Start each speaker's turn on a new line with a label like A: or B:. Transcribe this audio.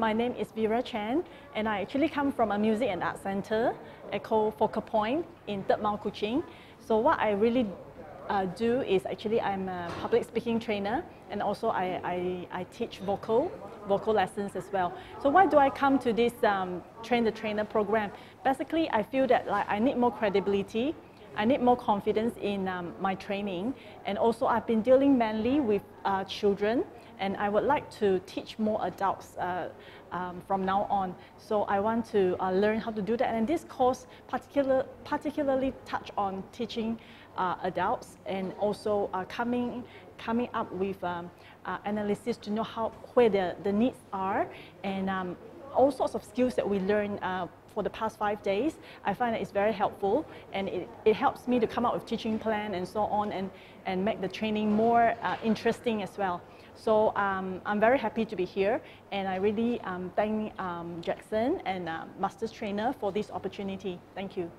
A: my name is Vera Chen, and I actually come from a music and art center, Echo Focal Point in Third Mount Kuching. So what I really uh, do is actually I'm a public speaking trainer, and also I, I, I teach vocal, vocal lessons as well. So why do I come to this um, train the trainer program? Basically, I feel that like I need more credibility I need more confidence in um, my training. And also I've been dealing mainly with uh, children and I would like to teach more adults uh, um, from now on. So I want to uh, learn how to do that. And this course particular, particularly touch on teaching uh, adults and also uh, coming, coming up with um, uh, analysis to know how, where the, the needs are and um, all sorts of skills that we learn for the past five days, I find that it's very helpful and it, it helps me to come up with teaching plan and so on and, and make the training more uh, interesting as well. So um, I'm very happy to be here and I really um, thank um, Jackson and uh, Masters Trainer for this opportunity. Thank you.